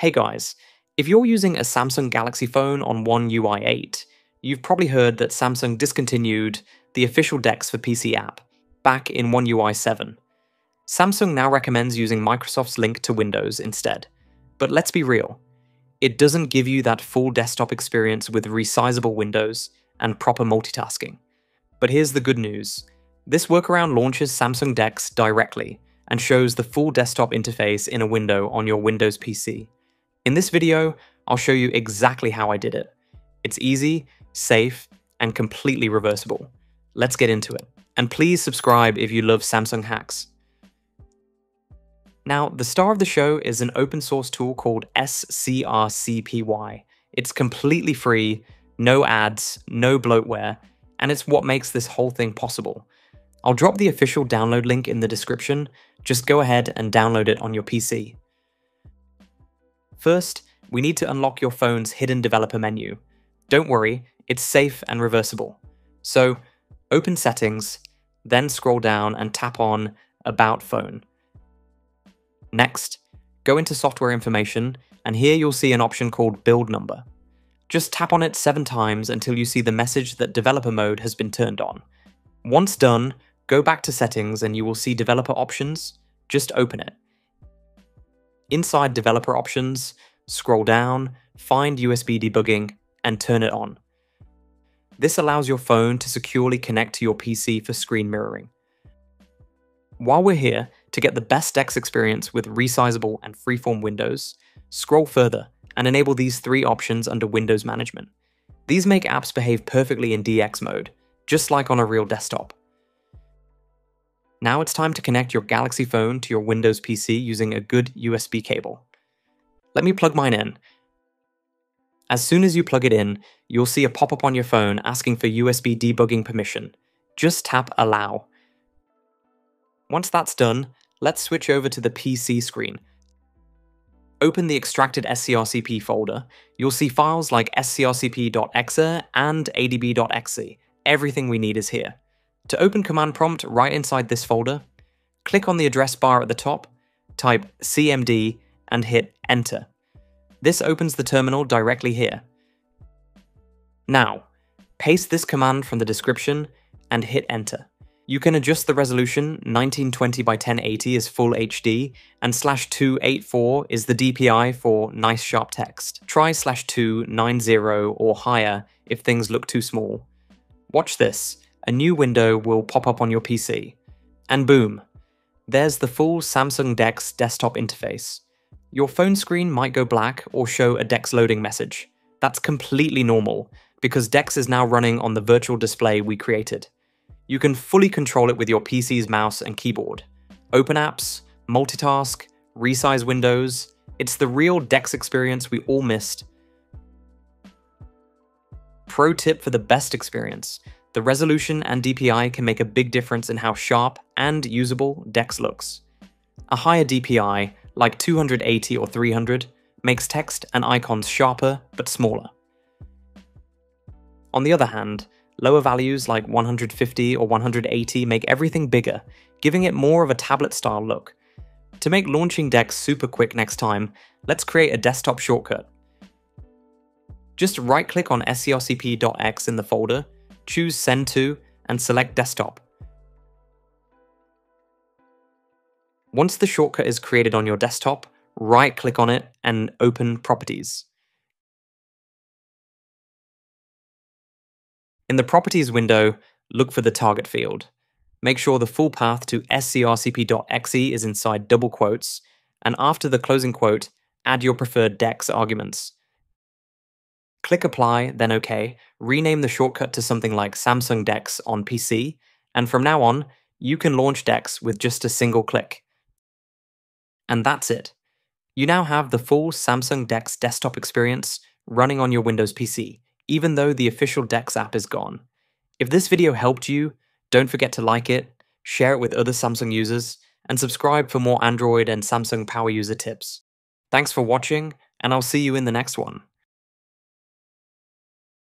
Hey guys, if you're using a Samsung Galaxy phone on One UI 8, you've probably heard that Samsung discontinued the official DeX for PC app back in One UI 7. Samsung now recommends using Microsoft's link to Windows instead. But let's be real, it doesn't give you that full desktop experience with resizable windows and proper multitasking. But here's the good news this workaround launches Samsung DeX directly and shows the full desktop interface in a window on your Windows PC. In this video, I'll show you exactly how I did it. It's easy, safe, and completely reversible. Let's get into it. And please subscribe if you love Samsung hacks. Now, the star of the show is an open source tool called SCRCPY. It's completely free, no ads, no bloatware, and it's what makes this whole thing possible. I'll drop the official download link in the description, just go ahead and download it on your PC. First, we need to unlock your phone's hidden developer menu. Don't worry, it's safe and reversible. So, open Settings, then scroll down and tap on About Phone. Next, go into Software Information, and here you'll see an option called Build Number. Just tap on it seven times until you see the message that developer mode has been turned on. Once done, go back to Settings and you will see Developer Options. Just open it. Inside Developer Options, scroll down, find USB debugging, and turn it on. This allows your phone to securely connect to your PC for screen mirroring. While we're here, to get the best DeX experience with resizable and freeform windows, scroll further and enable these three options under Windows Management. These make apps behave perfectly in DeX mode, just like on a real desktop. Now it's time to connect your Galaxy phone to your Windows PC using a good USB cable. Let me plug mine in. As soon as you plug it in, you'll see a pop-up on your phone asking for USB debugging permission. Just tap Allow. Once that's done, let's switch over to the PC screen. Open the extracted SCRCPY folder. You'll see files like scrcpy.exe and adb.exe. Everything we need is here. To open command prompt right inside this folder, click on the address bar at the top, type cmd, and hit enter. This opens the terminal directly here. Now, paste this command from the description and hit enter. You can adjust the resolution, 1920 by 1080 is full HD, and slash 284 is the DPI for nice sharp text. Try slash 290 or higher if things look too small. Watch this a new window will pop up on your PC. And boom, there's the full Samsung DeX desktop interface. Your phone screen might go black or show a DeX loading message. That's completely normal, because DeX is now running on the virtual display we created. You can fully control it with your PC's mouse and keyboard. Open apps, multitask, resize windows, it's the real DeX experience we all missed. Pro tip for the best experience the resolution and DPI can make a big difference in how sharp and usable DeX looks. A higher DPI, like 280 or 300, makes text and icons sharper but smaller. On the other hand, lower values like 150 or 180 make everything bigger, giving it more of a tablet style look. To make launching DeX super quick next time, let's create a desktop shortcut. Just right click on scrcpy.exe in the folder choose Send to, and select Desktop. Once the shortcut is created on your desktop, right click on it and open Properties. In the Properties window, look for the target field. Make sure the full path to scrcpy.exe is inside double quotes, and after the closing quote, add your preferred DeX arguments. Click Apply, then OK, rename the shortcut to something like Samsung DeX on PC, and from now on, you can launch DeX with just a single click. And that's it. You now have the full Samsung DeX desktop experience running on your Windows PC, even though the official DeX app is gone. If this video helped you, don't forget to like it, share it with other Samsung users, and subscribe for more Android and Samsung power user tips. Thanks for watching, and I'll see you in the next one.